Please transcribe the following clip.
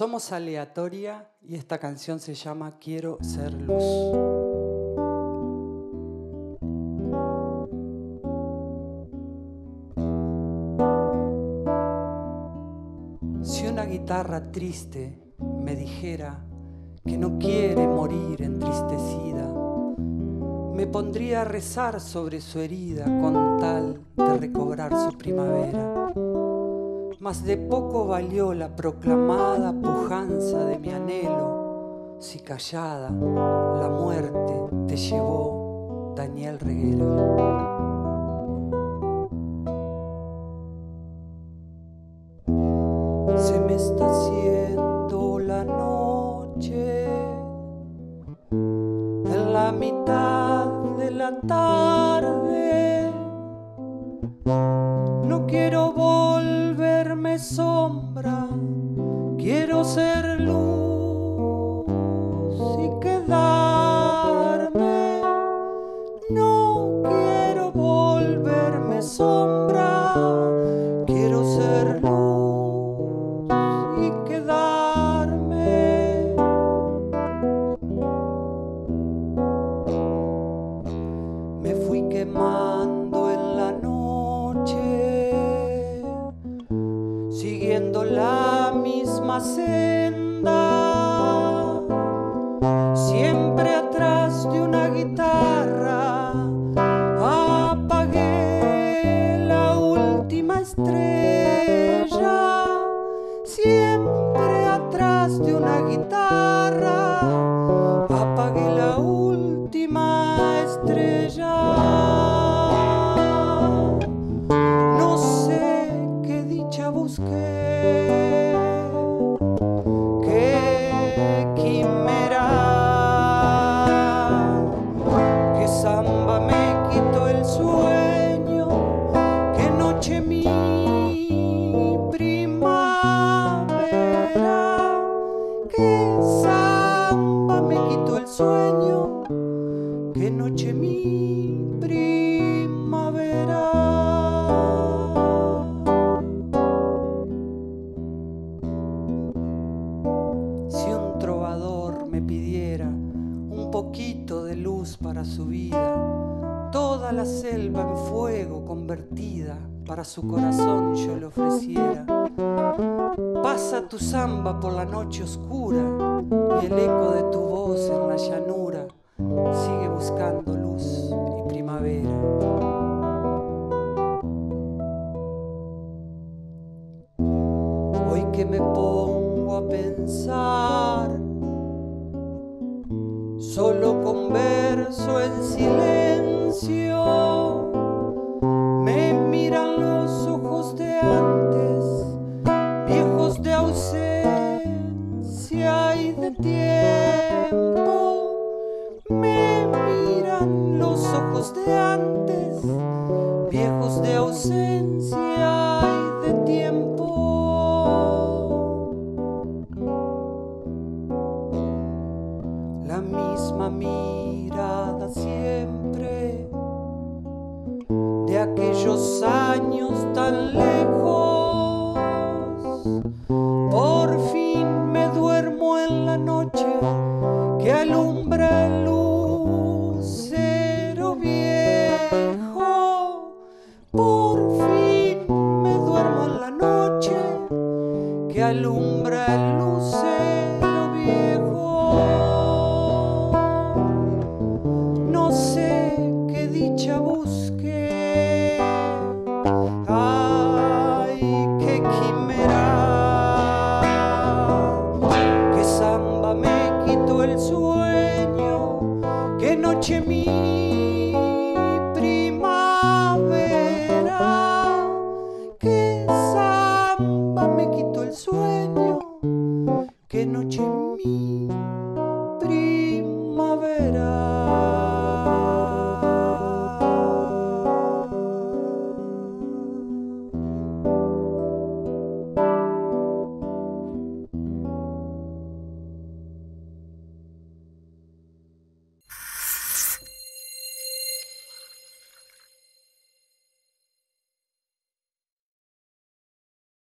Somos aleatoria y esta canción se llama Quiero ser luz. Si una guitarra triste me dijera que no quiere morir entristecida, me pondría a rezar sobre su herida con tal de recobrar su primavera mas de poco valió la proclamada pujanza de mi anhelo, si callada la muerte te llevó, Daniel Reguera. Se me está haciendo la noche en la mitad de la tarde. No quiero sombra, quiero ser luz y quedarme. No quiero volverme sombra, quiero ser luz y quedarme. Me fui quemando siempre atrás de una guitarra. Apagué la última estrella, siempre atrás de una guitarra. Apagué la última estrella. No sé qué dicha busqué, su vida, toda la selva en fuego convertida para su corazón yo le ofreciera. Pasa tu samba por la noche oscura y el eco de tu voz en la llanura sigue buscando luz y primavera. Hoy que me pongo a pensar, solo converso en silencio, me miran los ojos de antes, viejos de ausencia y de tiempo, me miran los ojos de antes, viejos de ausencia La misma mirada siempre de aquellos años tan lejos. Jimmy.